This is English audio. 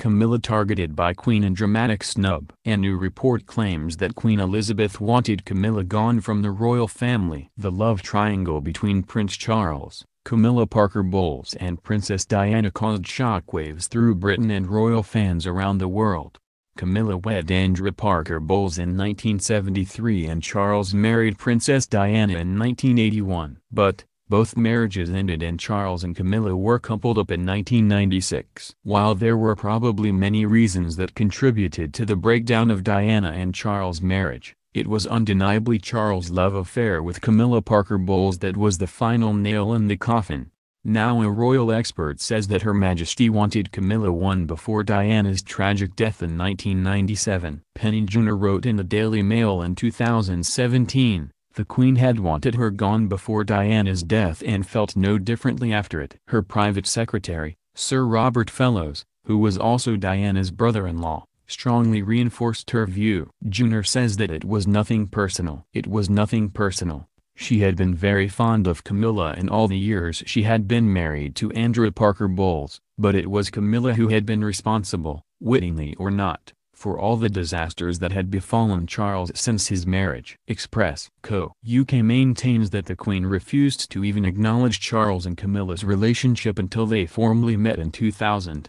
Camilla targeted by Queen in dramatic snub. A new report claims that Queen Elizabeth wanted Camilla gone from the royal family. The love triangle between Prince Charles, Camilla Parker Bowles and Princess Diana caused shockwaves through Britain and royal fans around the world. Camilla wed Andrew Parker Bowles in 1973 and Charles married Princess Diana in 1981. But, both marriages ended and Charles and Camilla were coupled up in 1996. While there were probably many reasons that contributed to the breakdown of Diana and Charles' marriage, it was undeniably Charles' love affair with Camilla Parker Bowles that was the final nail in the coffin. Now a royal expert says that Her Majesty wanted Camilla one before Diana's tragic death in 1997. Penny Junor wrote in the Daily Mail in 2017, the Queen had wanted her gone before Diana's death and felt no differently after it. Her private secretary, Sir Robert Fellowes, who was also Diana's brother-in-law, strongly reinforced her view. Junor says that it was nothing personal. It was nothing personal. She had been very fond of Camilla in all the years she had been married to Andrew Parker Bowles, but it was Camilla who had been responsible, wittingly or not, for all the disasters that had befallen Charles since his marriage. Express Co. UK maintains that the Queen refused to even acknowledge Charles and Camilla's relationship until they formally met in 2000.